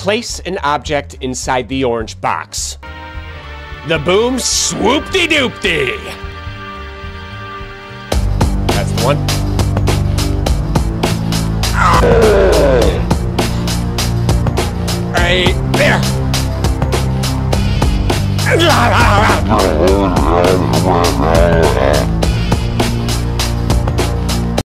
place an object inside the orange box. The boom swoop-de doop-de. That's one. Right there.